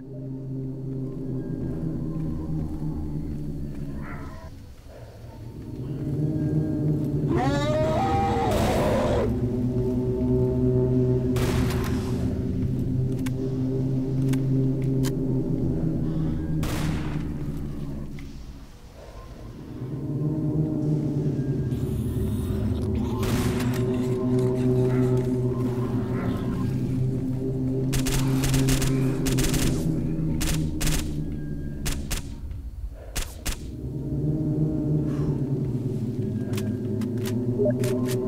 Thank you. Thank you.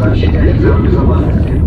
Сообщение офицеру безопасности.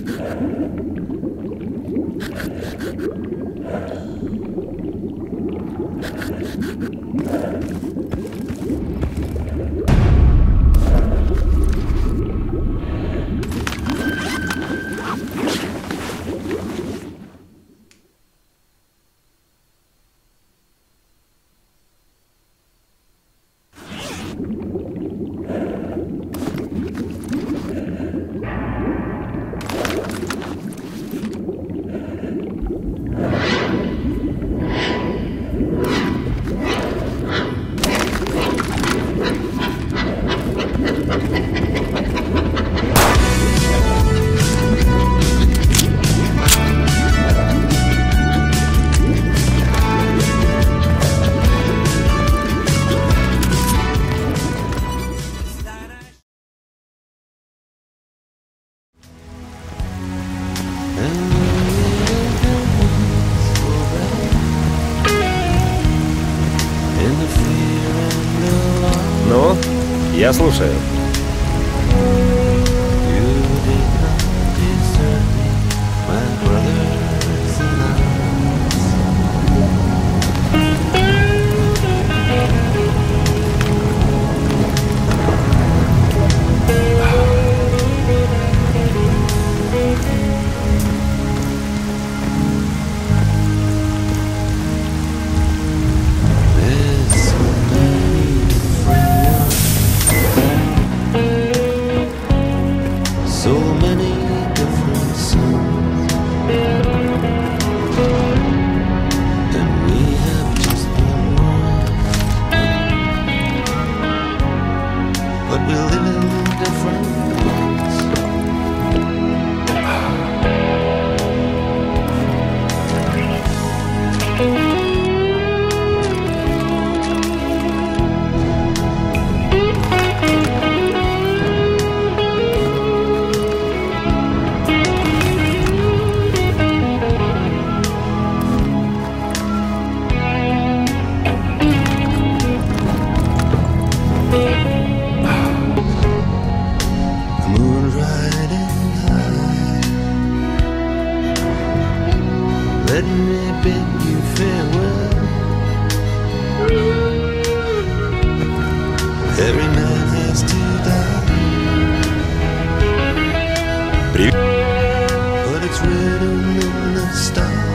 Thank you. Я слушаю. Written in the stars.